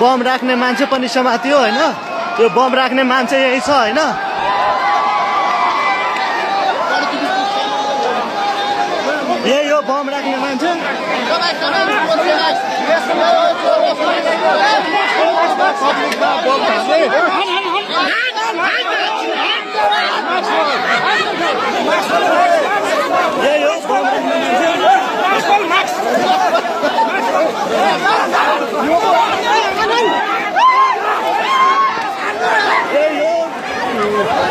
Bomb राख्ने मान्छे पनि समातियो होइन? त्यो बम राख्ने मान्छे यही छ होइन? यही हो बम राख्ने मान्छे यही हो बम राख्ने मान्छे यही हो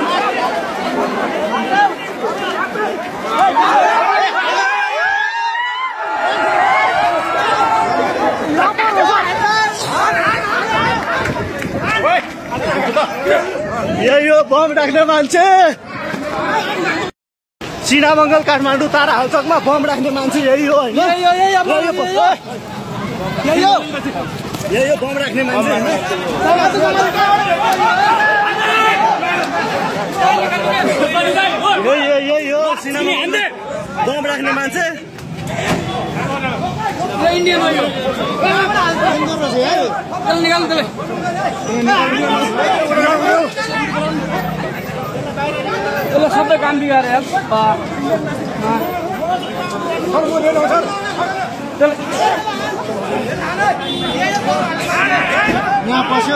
बम राख्ने मान्छे। सिनामङ्गल काठमाडौँ तारा हालचकमा बम राख्ने मान्छे यही हो होइन? यही हो यही हो बम राख्ने मान्छे। यही हो। सिनामङ्गल बम राख्ने मान्छे हो यो चल निकाल त्यसलाई त्यसले सबै काम बिगारे यहाँ पस्यो